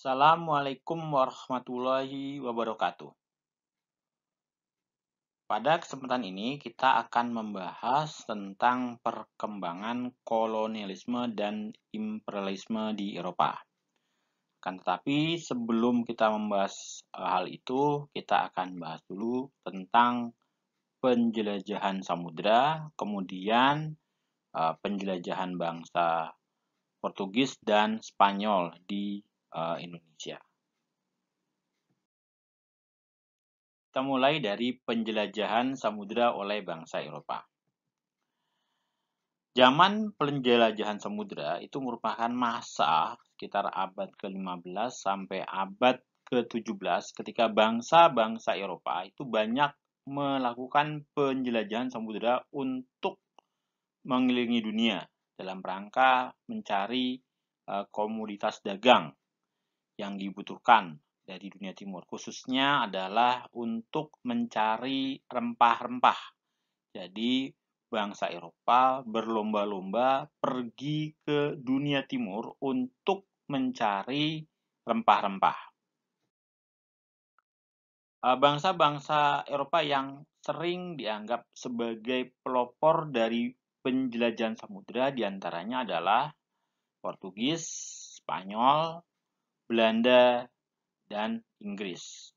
Assalamualaikum warahmatullahi wabarakatuh. Pada kesempatan ini kita akan membahas tentang perkembangan kolonialisme dan imperialisme di Eropa. Kan tetapi sebelum kita membahas eh, hal itu, kita akan bahas dulu tentang penjelajahan samudera, kemudian eh, penjelajahan bangsa Portugis dan Spanyol di uh, Indonesia. Kita mulai dari penjelajahan samudera oleh bangsa Eropa. Zaman penjelajahan samudera itu merupakan masa sekitar abad ke-15 sampai abad ke-17 ketika bangsa-bangsa Eropa itu banyak melakukan penjelajahan samudera untuk mengelilingi dunia dalam rangka mencari uh, komoditas dagang yang dibutuhkan dari dunia timur, khususnya adalah untuk mencari rempah-rempah. Jadi, bangsa Eropa berlomba-lomba pergi ke dunia timur untuk mencari rempah-rempah. Eh, bangsa-bangsa Eropa yang sering dianggap sebagai pelopor dari penjelajahan samudera di antaranya adalah Portugis, Spanyol, Belanda, dan Inggris.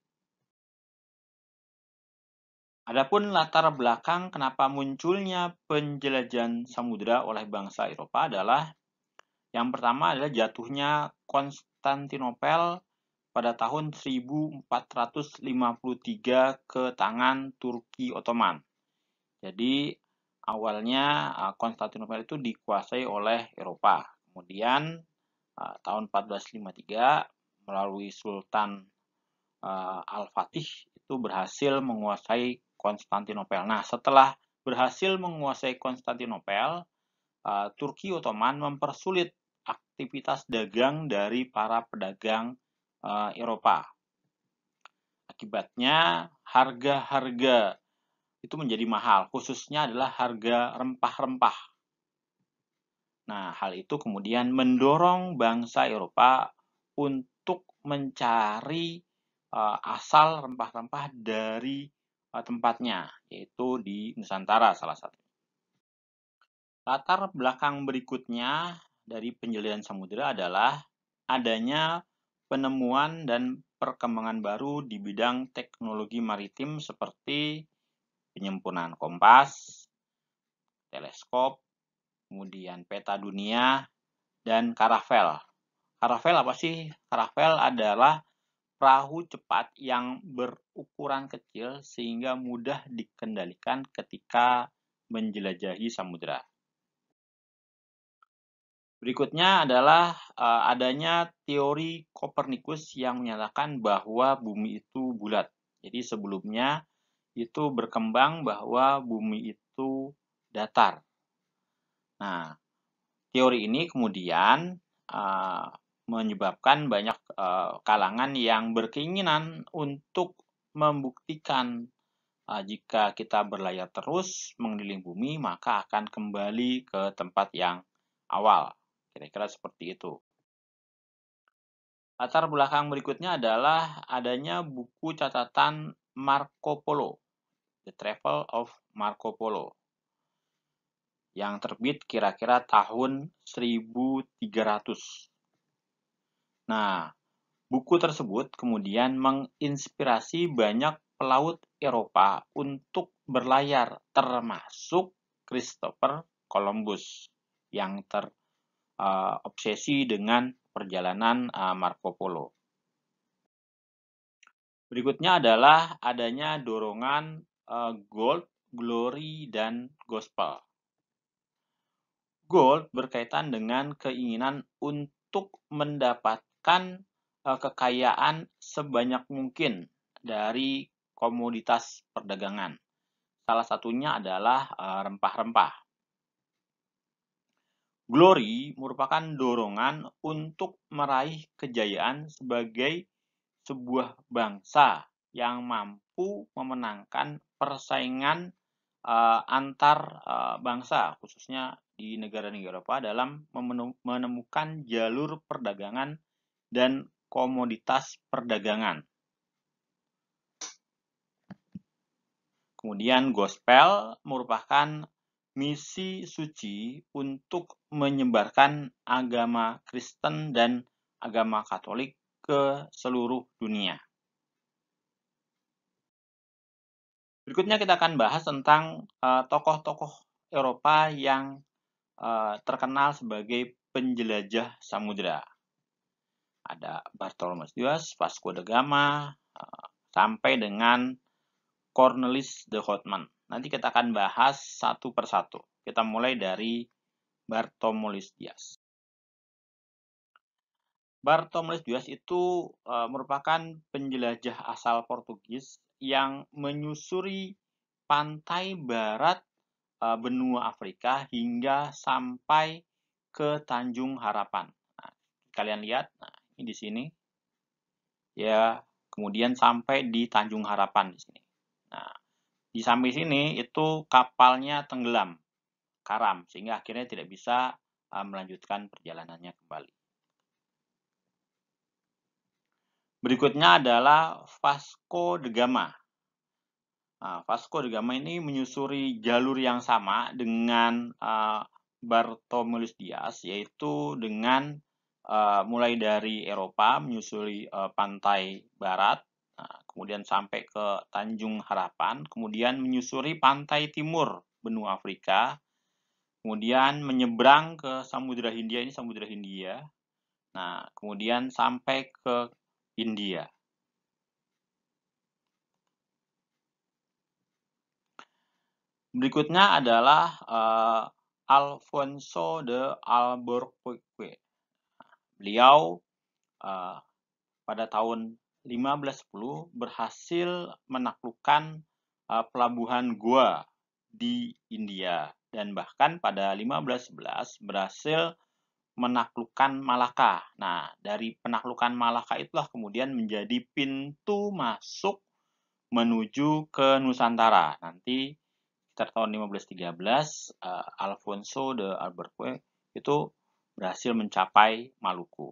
Adapun latar belakang kenapa munculnya penjelajahan samudera oleh bangsa Eropa adalah yang pertama adalah jatuhnya Konstantinopel pada tahun 1453 ke tangan Turki Ottoman. Jadi awalnya eh, Konstantinopel itu dikuasai oleh Eropa. Kemudian uh, tahun 1453 melalui Sultan uh, Al-Fatih itu berhasil menguasai Konstantinopel. Nah, setelah berhasil menguasai Konstantinopel, uh, Turki Ottoman mempersulit aktivitas dagang dari para pedagang uh, Eropa. Akibatnya, harga-harga itu menjadi mahal, khususnya adalah harga rempah-rempah Nah, hal itu kemudian mendorong bangsa Eropa untuk mencari uh, asal rempah-rempah dari uh, tempatnya, yaitu di Nusantara salah satu. Latar belakang berikutnya dari penjelasan samudera adalah adanya penemuan dan perkembangan baru di bidang teknologi maritim seperti penyempurnaan kompas, teleskop, kemudian peta dunia, dan karavel. Karavel apa sih? Karavel adalah perahu cepat yang berukuran kecil sehingga mudah dikendalikan ketika menjelajahi samudera. Berikutnya adalah uh, adanya teori Kopernikus yang menyatakan bahwa bumi itu bulat. Jadi sebelumnya itu berkembang bahwa bumi itu datar. Nah, teori ini kemudian uh, menyebabkan banyak uh, kalangan yang berkeinginan untuk membuktikan uh, jika kita berlayar terus mengelilingi bumi maka akan kembali ke tempat yang awal. Kira-kira seperti itu. Latar belakang berikutnya adalah adanya buku catatan Marco Polo, The Travel of Marco Polo yang terbit kira-kira tahun 1300. Nah, buku tersebut kemudian menginspirasi banyak pelaut Eropa untuk berlayar termasuk Christopher Columbus yang terobsesi uh, dengan perjalanan uh, Marco Polo. Berikutnya adalah adanya dorongan uh, gold, glory, dan gospel. Gold berkaitan dengan keinginan untuk mendapatkan uh, kekayaan sebanyak mungkin dari komoditas perdagangan. Salah satunya adalah uh, rempah-rempah. Glory merupakan dorongan untuk meraih kejayaan sebagai sebuah bangsa yang mampu memenangkan persaingan uh, antar bangsa, khususnya di negara-negara Eropa dalam menemukan jalur perdagangan dan komoditas perdagangan. Kemudian gospel merupakan misi suci untuk menyebarkan agama Kristen dan agama Katolik ke seluruh dunia. Berikutnya kita akan bahas tentang eh, tokoh-tokoh uh, Eropa yang uh, terkenal sebagai penjelajah samudera. Ada Bartholomew Dias, Vasco da Gama, uh, sampai dengan Cornelis de Houtman. Nanti kita akan bahas satu persatu. Kita mulai dari Bartolomeusz Dias. Bartolomeusz Dias itu uh, merupakan penjelajah asal Portugis yang menyusuri pantai barat uh, benua Afrika hingga sampai ke Tanjung Harapan. Nah, kalian lihat, nah, ini di sini. Ya, kemudian sampai di Tanjung Harapan di sini. Nah, di samping sini itu kapalnya tenggelam, karam, sehingga akhirnya tidak bisa uh, melanjutkan perjalanannya kembali. Berikutnya adalah Vasco da Gama. Nah, Vasco da Gama ini menyusuri jalur yang sama dengan uh, Bartolomeusz Dias, yaitu dengan uh, mulai dari Eropa menyusuri uh, pantai barat Nah, kemudian sampai ke Tanjung Harapan, kemudian menyusuri pantai timur benua Afrika, kemudian menyeberang ke Samudra Hindia, ini Samudra Hindia. Nah, kemudian sampai ke India. Berikutnya adalah uh, Alfonso de Albuquerque. Beliau uh, pada tahun 1510 berhasil menaklukkan uh, pelabuhan Goa di India dan bahkan pada 1511 berhasil menaklukkan Malaka. Nah, dari penaklukan Malaka itulah kemudian menjadi pintu masuk menuju ke Nusantara. Nanti sekitar tahun 1513 uh, Alfonso de Albuquerque itu berhasil mencapai Maluku.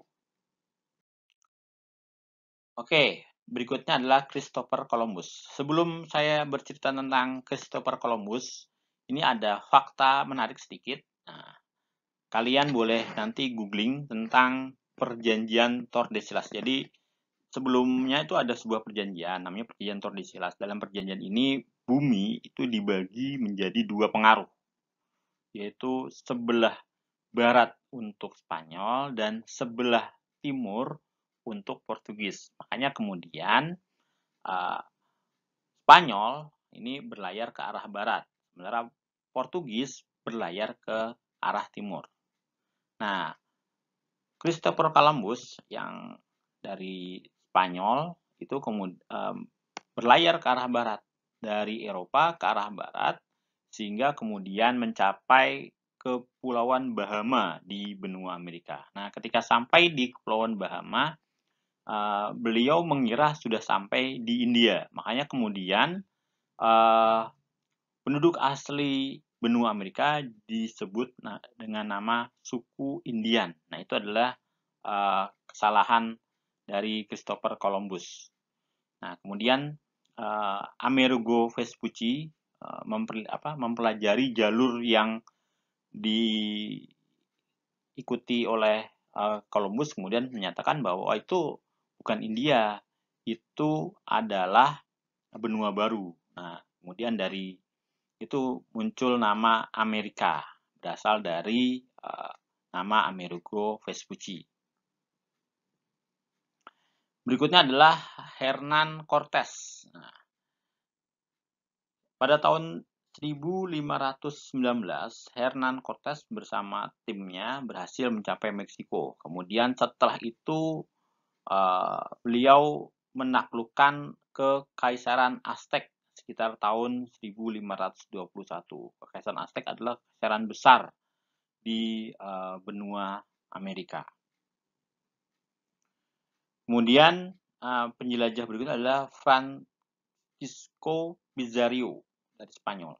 Oke, berikutnya adalah Christopher Columbus. Sebelum saya bercerita tentang Christopher Columbus, ini ada fakta menarik sedikit. Nah, kalian boleh nanti googling tentang perjanjian Tordesillas. Jadi sebelumnya itu ada sebuah perjanjian namanya perjanjian Tordesillas. Dalam perjanjian ini bumi itu dibagi menjadi dua pengaruh, yaitu sebelah barat untuk Spanyol dan sebelah timur untuk Portugis. Makanya kemudian uh, Spanyol ini berlayar ke arah barat, sementara Portugis berlayar ke arah timur. Nah, Christopher Columbus yang dari Spanyol itu kemudian um, berlayar ke arah barat dari Eropa ke arah barat sehingga kemudian mencapai Kepulauan Bahama di benua Amerika. Nah, ketika sampai di Kepulauan Bahama, uh, beliau mengira sudah sampai di India. Makanya kemudian uh, penduduk asli benua Amerika disebut dengan nama suku Indian. Nah itu adalah uh, kesalahan dari Christopher Columbus. Nah kemudian uh, Amerigo Vespucci uh, memper, apa, mempelajari jalur yang diikuti oleh uh, Columbus kemudian menyatakan bahwa oh, itu bukan India, itu adalah benua baru. Nah, kemudian dari itu muncul nama Amerika, berasal dari uh, nama Amerigo Vespucci. Berikutnya adalah Hernan Cortes. Nah, pada tahun 1519, Hernan Cortes bersama timnya berhasil mencapai Meksiko. Kemudian setelah itu uh, beliau menaklukkan kekaisaran Aztec sekitar tahun 1521. Kekaisaran Aztec adalah kekaisaran besar di uh, benua Amerika. Kemudian uh, penjelajah berikutnya adalah Francisco Pizarro dari Spanyol.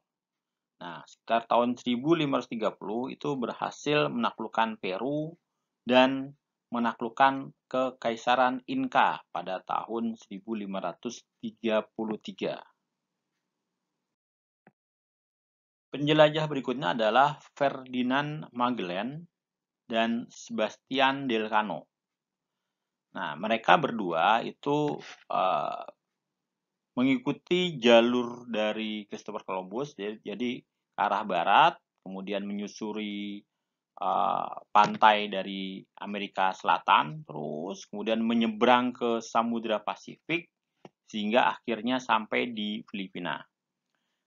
Nah, sekitar tahun 1530 itu berhasil menaklukkan Peru dan menaklukkan Kekaisaran Inca pada tahun 1533. Penjelajah berikutnya adalah Ferdinand Magellan dan Sebastian Delcano. Nah, mereka berdua itu uh, mengikuti jalur dari Christopher Columbus, jadi, jadi arah barat, kemudian menyusuri uh, pantai dari Amerika Selatan, terus kemudian menyeberang ke Samudra Pasifik, sehingga akhirnya sampai di Filipina.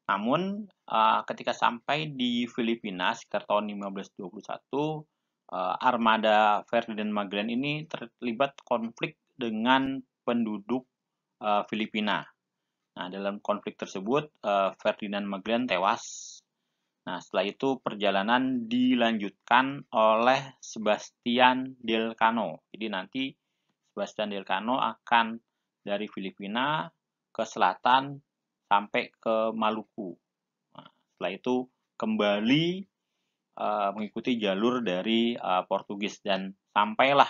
Namun, uh, ketika sampai di Filipina sekitar tahun 1521, uh, armada Ferdinand Magellan ini terlibat konflik dengan penduduk uh, Filipina. Nah, dalam konflik tersebut, uh, Ferdinand Magellan tewas. Nah, setelah itu perjalanan dilanjutkan oleh Sebastian Delcano. Jadi nanti Sebastian Delcano akan dari Filipina ke selatan sampai ke Maluku. Nah, setelah itu kembali uh, mengikuti jalur dari uh, Portugis dan sampailah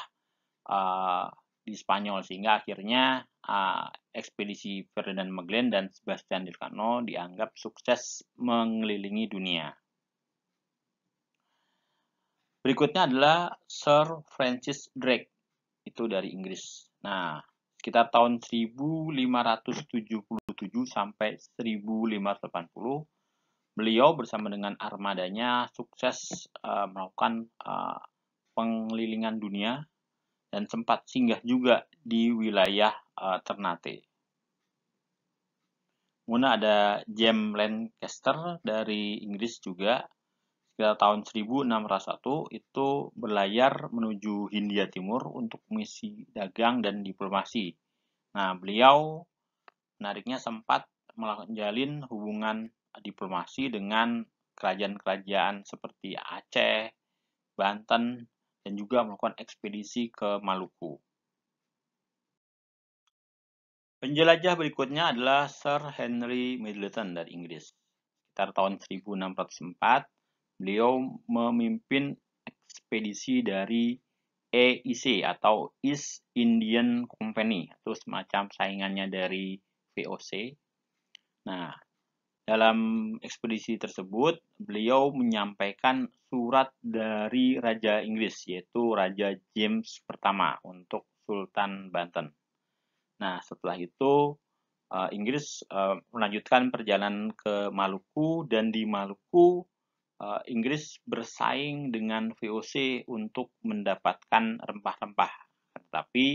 uh, di Spanyol sehingga akhirnya uh, ekspedisi Ferdinand Magellan dan Sebastian Elcano dianggap sukses mengelilingi dunia. Berikutnya adalah Sir Francis Drake, itu dari Inggris. Nah, sekitar tahun 1577 sampai 1580 beliau bersama dengan armadanya sukses uh, melakukan uh, pengelilingan dunia dan sempat singgah juga di wilayah uh, Ternate. Kemudian ada James Lancaster dari Inggris juga sekitar tahun 1601 itu berlayar menuju Hindia Timur untuk misi dagang dan diplomasi. Nah, beliau menariknya sempat menjalin hubungan diplomasi dengan kerajaan-kerajaan seperti Aceh, Banten, dan juga melakukan ekspedisi ke Maluku. Penjelajah berikutnya adalah Sir Henry Middleton dari Inggris. Sekitar tahun 1604, beliau memimpin ekspedisi dari EIC atau East Indian Company atau semacam saingannya dari VOC. Nah, dalam ekspedisi tersebut beliau menyampaikan surat dari Raja Inggris yaitu Raja James pertama untuk Sultan Banten. Nah, setelah itu eh, Inggris eh, melanjutkan perjalanan ke Maluku dan di Maluku uh, Inggris bersaing dengan VOC untuk mendapatkan rempah-rempah. Tetapi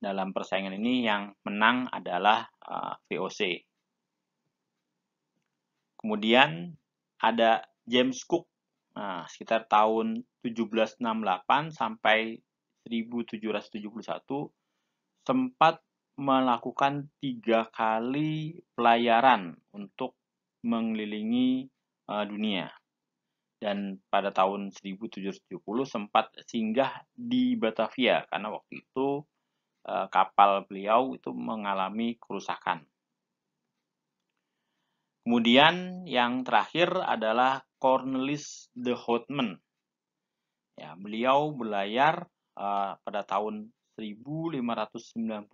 dalam persaingan ini yang menang adalah eh, VOC. Kemudian ada James Cook, nah, sekitar tahun 1768 sampai 1771 sempat melakukan tiga kali pelayaran untuk mengelilingi uh, dunia. Dan pada tahun 1770 sempat singgah di Batavia. Karena waktu itu eh, kapal beliau itu mengalami kerusakan. Kemudian yang terakhir adalah Cornelis de Houtman. Ya, beliau berlayar uh, pada tahun 1595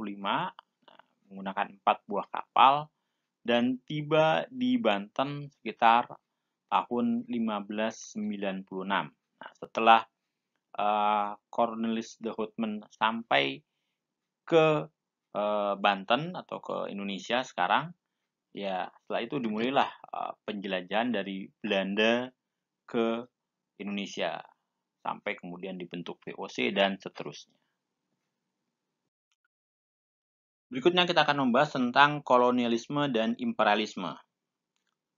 menggunakan empat buah kapal dan tiba di Banten sekitar tahun 1596. Nah, setelah uh, Cornelis de Houtman sampai ke uh, Banten atau ke Indonesia sekarang, ya setelah itu dimulailah uh, penjelajahan dari Belanda ke Indonesia sampai kemudian dibentuk VOC dan seterusnya. Berikutnya kita akan membahas tentang kolonialisme dan imperialisme.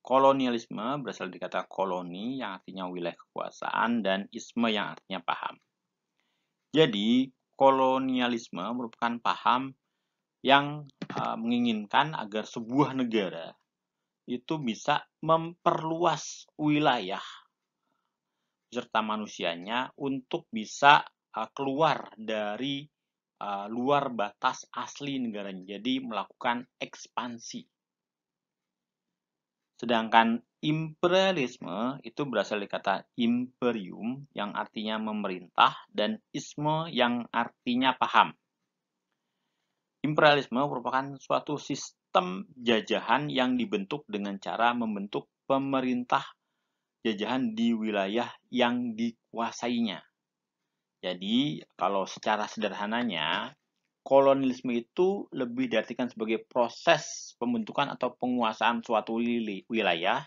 Kolonialisme berasal dari kata koloni yang artinya wilayah kekuasaan dan isme yang artinya paham. Jadi, kolonialisme merupakan paham yang uh, menginginkan agar sebuah negara itu bisa memperluas wilayah serta manusianya untuk bisa uh, keluar dari uh, luar batas asli negaranya. Jadi melakukan ekspansi Sedangkan imperialisme itu berasal dari kata imperium yang artinya memerintah dan isme yang artinya paham. Imperialisme merupakan suatu sistem jajahan yang dibentuk dengan cara membentuk pemerintah jajahan di wilayah yang dikuasainya. Jadi, kalau secara sederhananya, kolonialisme itu lebih diartikan sebagai proses pembentukan atau penguasaan suatu wilayah.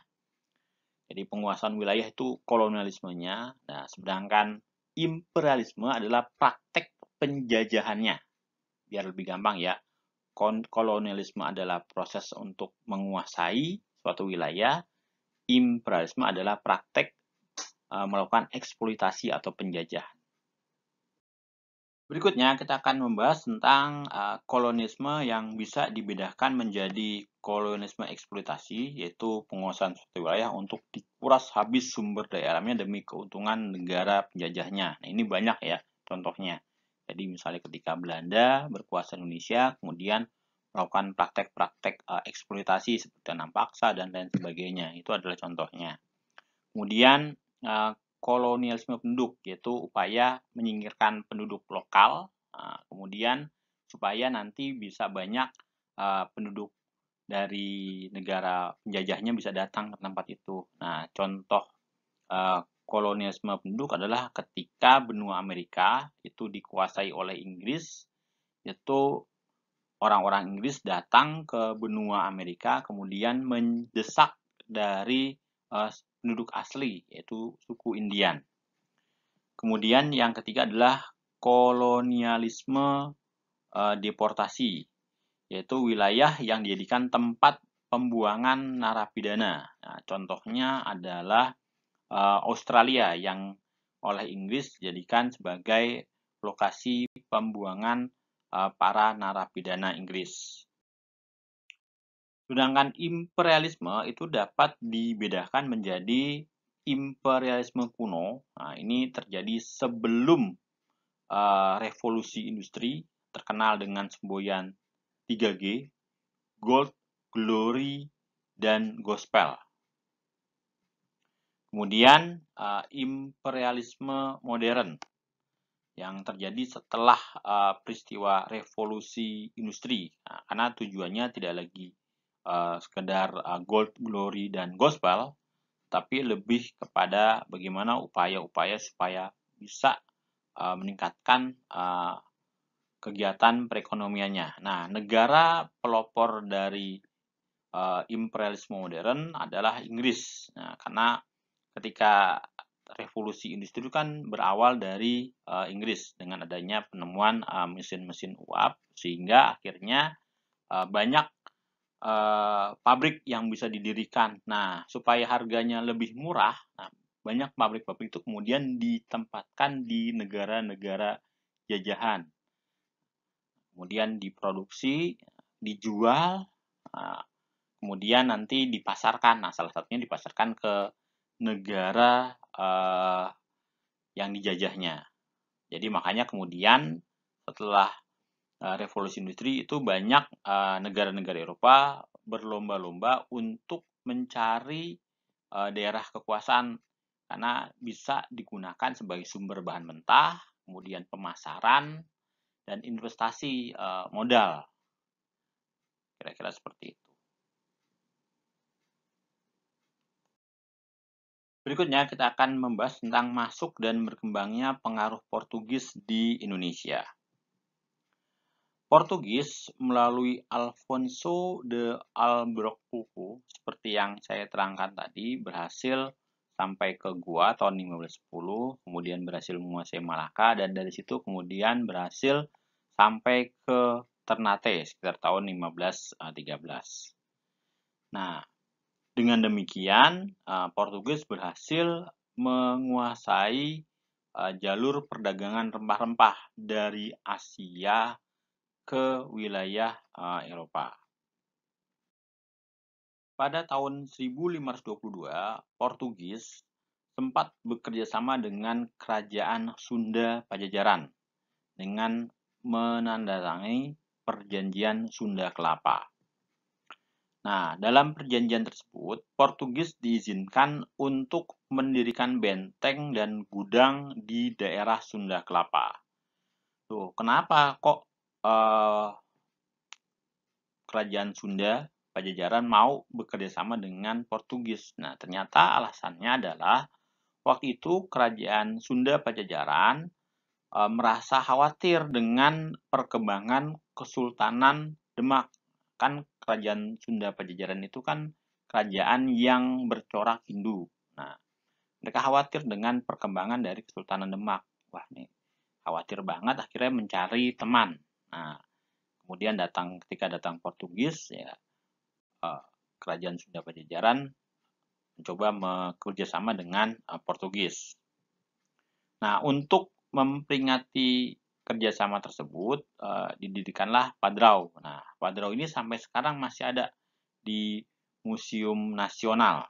Jadi, penguasaan wilayah itu kolonialismenya. Nah, sedangkan imperialisme adalah praktek penjajahannya biar lebih gampang ya. Kolonialisme adalah proses untuk menguasai suatu wilayah. Imperialisme adalah praktek uh, melakukan eksploitasi atau penjajahan. Berikutnya kita akan membahas tentang uh, kolonialisme yang bisa dibedakan menjadi kolonialisme eksploitasi, yaitu penguasaan suatu wilayah untuk dikuras habis sumber daya alamnya demi keuntungan negara penjajahnya. Nah, ini banyak ya contohnya. Jadi misalnya ketika Belanda berkuasa Indonesia, kemudian melakukan praktek-praktek uh, eksploitasi seperti tanam paksa dan lain sebagainya. Itu adalah contohnya. Kemudian uh, kolonialisme penduduk yaitu upaya menyingkirkan penduduk lokal, uh, kemudian supaya nanti bisa banyak penduduk dari negara penjajahnya bisa datang ke tempat itu. Nah, contoh kolonialisme penduduk adalah ketika benua Amerika itu dikuasai oleh Inggris, itu orang-orang Inggris datang ke benua Amerika kemudian mendesak dari uh, penduduk asli yaitu suku Indian. Kemudian yang ketiga adalah kolonialisme uh, deportasi yaitu wilayah yang dijadikan tempat pembuangan narapidana. Nah, contohnya adalah uh, Australia yang oleh Inggris dijadikan sebagai lokasi pembuangan uh, para narapidana Inggris. Sedangkan imperialisme itu dapat dibedakan menjadi imperialisme kuno. Nah, ini terjadi sebelum uh, revolusi industri terkenal dengan semboyan 3G, Gold, Glory, dan Gospel. Kemudian uh, imperialisme modern yang terjadi setelah uh, peristiwa revolusi industri. Nah, karena tujuannya tidak lagi uh, sekedar uh, gold, glory, dan gospel, tapi lebih kepada bagaimana upaya-upaya supaya bisa uh, meningkatkan uh, kegiatan perekonomiannya. Nah, negara pelopor dari uh, imperialisme modern adalah Inggris. Nah, karena ketika revolusi industri itu kan berawal dari uh, Inggris dengan adanya penemuan mesin-mesin uh, uap sehingga akhirnya uh, banyak uh, pabrik yang bisa didirikan. Nah, supaya harganya lebih murah, nah, banyak pabrik-pabrik itu kemudian ditempatkan di negara-negara jajahan. Kemudian diproduksi, dijual, nah, kemudian nanti dipasarkan. Nah, salah satunya dipasarkan ke negara uh, yang dijajahnya. Jadi makanya kemudian setelah uh, revolusi industri itu banyak negara negara-negara Eropa berlomba-lomba untuk mencari uh, daerah kekuasaan karena bisa digunakan sebagai sumber bahan mentah, kemudian pemasaran dan investasi uh, modal. Kira-kira seperti itu. Berikutnya kita akan membahas tentang masuk dan berkembangnya pengaruh Portugis di Indonesia. Portugis melalui Alfonso de Albuquerque seperti yang saya terangkan tadi berhasil sampai ke Gua tahun 1510, kemudian berhasil menguasai Malaka dan dari situ kemudian berhasil sampai ke Ternate sekitar tahun 1513. Nah, dengan demikian, uh, Portugis berhasil menguasai uh, jalur perdagangan rempah-rempah dari Asia ke wilayah uh, Eropa. Pada tahun 1522, Portugis sempat bekerja sama dengan kerajaan Sunda Pajajaran dengan menandatangani perjanjian Sunda Kelapa. Nah, dalam perjanjian tersebut, Portugis diizinkan untuk mendirikan benteng dan gudang di daerah Sunda Kelapa. Tuh, kenapa kok uh, kerajaan Sunda Pajajaran mau bekerja sama dengan Portugis? Nah, ternyata alasannya adalah waktu itu kerajaan Sunda Pajajaran uh, merasa khawatir dengan perkembangan Kesultanan Demak kan kerajaan Sunda Pajajaran itu kan kerajaan yang bercorak Hindu. Nah, mereka khawatir dengan perkembangan dari Kesultanan Demak. Wah, nih khawatir banget akhirnya mencari teman. Nah, kemudian datang ketika datang Portugis ya eh, kerajaan Sunda Pajajaran mencoba bekerja sama dengan eh, Portugis. Nah, untuk memperingati kerjasama tersebut uh, didirikanlah Padrau. Nah, Padrau ini sampai sekarang masih ada di Museum Nasional.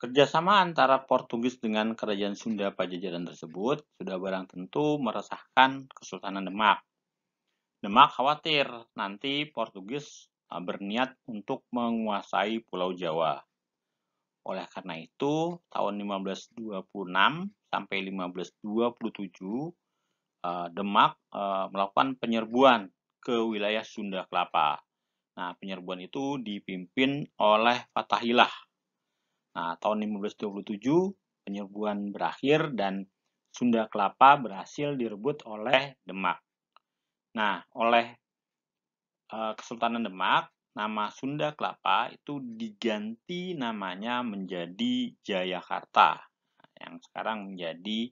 Kerjasama antara Portugis dengan Kerajaan Sunda Pajajaran tersebut sudah barang tentu meresahkan Kesultanan Demak. Demak khawatir nanti Portugis eh, berniat untuk menguasai Pulau Jawa. Oleh karena itu, tahun 1526 sampai 1527 eh, Demak eh, melakukan penyerbuan ke wilayah Sunda Kelapa. Nah, penyerbuan itu dipimpin oleh Fatahillah. Nah, tahun 1527 penyerbuan berakhir dan Sunda Kelapa berhasil direbut oleh Demak. Nah, oleh uh, Kesultanan Demak, nama Sunda Kelapa itu diganti namanya menjadi Jayakarta yang sekarang menjadi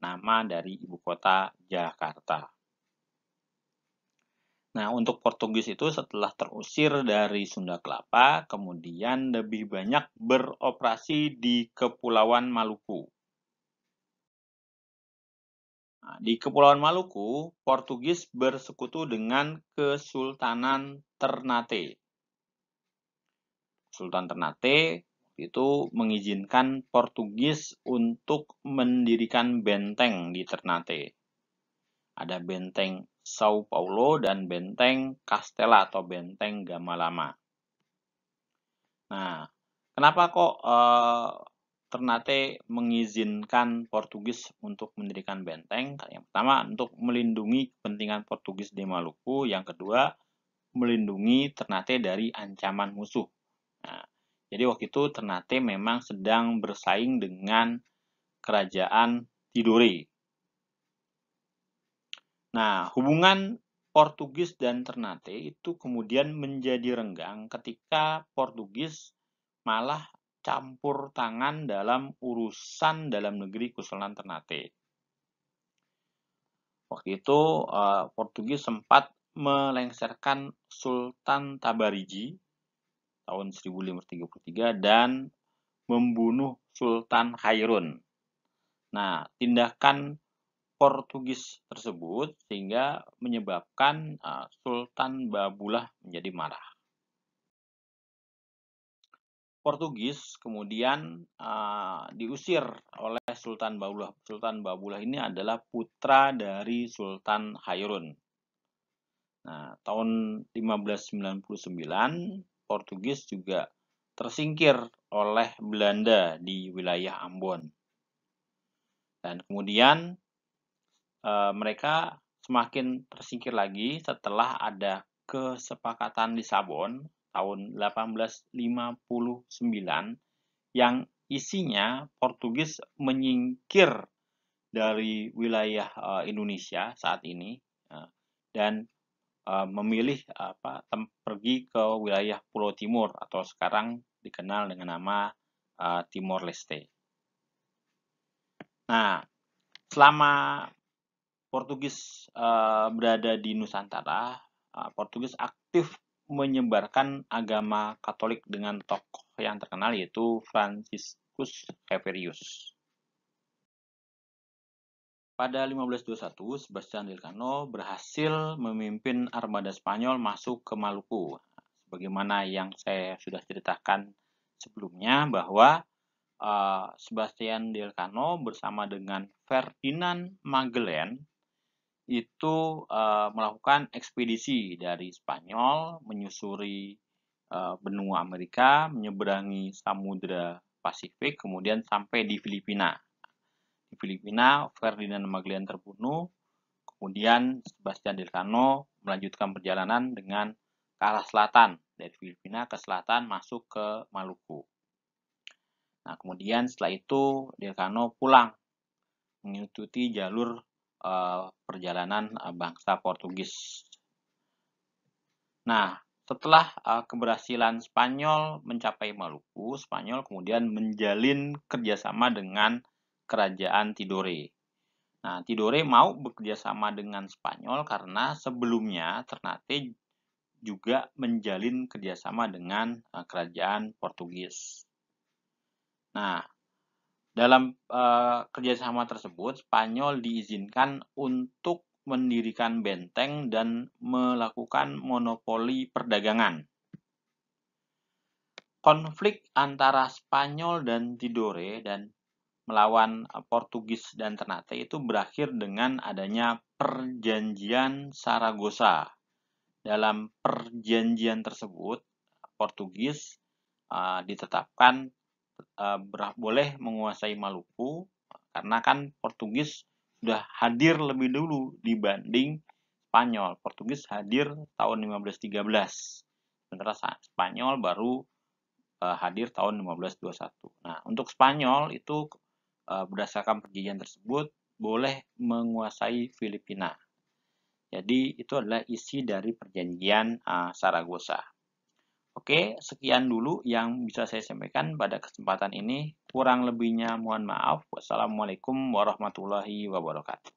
nama dari ibu kota Jakarta. Nah, untuk Portugis itu setelah terusir dari Sunda Kelapa, kemudian lebih banyak beroperasi di Kepulauan Maluku. Nah, di Kepulauan Maluku, Portugis bersekutu dengan Kesultanan Ternate. Sultan Ternate itu mengizinkan Portugis untuk mendirikan benteng di Ternate. Ada benteng Sao Paulo dan benteng Castella atau benteng Gamalama. Nah, kenapa kok uh, Ternate mengizinkan Portugis untuk mendirikan benteng. Yang pertama, untuk melindungi kepentingan Portugis di Maluku. Yang kedua, melindungi Ternate dari ancaman musuh. Nah, jadi waktu itu Ternate memang sedang bersaing dengan kerajaan Tidore. Nah, hubungan Portugis dan Ternate itu kemudian menjadi renggang ketika Portugis malah campur tangan dalam urusan dalam negeri Kesultanan Ternate. Waktu itu uh, Portugis sempat melengsarkan Sultan Tabariji tahun 1533 dan membunuh Sultan Hairun. Nah, tindakan Portugis tersebut sehingga menyebabkan uh, Sultan Babullah menjadi marah. Portugis kemudian uh, diusir oleh Sultan Babullah. Sultan Babullah ini adalah putra dari Sultan Hairun. Nah, tahun 1599 Portugis juga tersingkir oleh Belanda di wilayah Ambon. Dan kemudian uh, mereka semakin tersingkir lagi setelah ada kesepakatan Lisabon tahun 1859 yang isinya Portugis menyingkir dari wilayah uh, Indonesia saat ini uh, dan uh, memilih apa pergi ke wilayah Pulau Timur atau sekarang dikenal dengan nama uh, Timor Leste. Nah, selama Portugis uh, berada di Nusantara, Portugis aktif menyebarkan agama Katolik dengan tokoh yang terkenal yaitu Franciscus Xaverius. Pada 1521, Sebastian Elcano berhasil memimpin armada Spanyol masuk ke Maluku. Sebagaimana yang saya sudah ceritakan sebelumnya bahwa uh, Sebastian Elcano bersama dengan Ferdinand Magellan itu uh, melakukan ekspedisi dari Spanyol menyusuri uh, benua Amerika, menyeberangi Samudra Pasifik, kemudian sampai di Filipina. Filipina, Ferdinand Magellan terbunuh, kemudian Sebastian Elcano melanjutkan perjalanan dengan ke arah selatan, dari Filipina ke selatan masuk ke Maluku. Nah, kemudian setelah itu Delcano pulang mengikuti jalur uh, perjalanan uh, bangsa Portugis. Nah, setelah uh, keberhasilan Spanyol mencapai Maluku, Spanyol kemudian menjalin kerjasama dengan kerajaan Tidore. Nah, Tidore mau bekerjasama dengan Spanyol karena sebelumnya Ternate juga menjalin kerjasama dengan uh, kerajaan Portugis. Nah, dalam uh, kerjasama tersebut, Spanyol diizinkan untuk mendirikan benteng dan melakukan monopoli perdagangan. Konflik antara Spanyol dan Tidore dan melawan Portugis dan Ternate itu berakhir dengan adanya perjanjian Saragossa. Dalam perjanjian tersebut, Portugis uh, ditetapkan uh, boleh menguasai Maluku karena kan Portugis sudah hadir lebih dulu dibanding Spanyol. Portugis hadir tahun 1513. Sementara Spanyol baru uh, hadir tahun 1521. Nah, untuk Spanyol itu berdasarkan perjanjian tersebut boleh menguasai Filipina. Jadi itu adalah isi dari perjanjian uh, Saragossa. Oke, sekian dulu yang bisa saya sampaikan pada kesempatan ini. Kurang lebihnya mohon maaf. Wassalamualaikum warahmatullahi wabarakatuh.